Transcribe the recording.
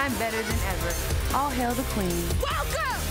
I'm better than ever. All hail the queen. Welcome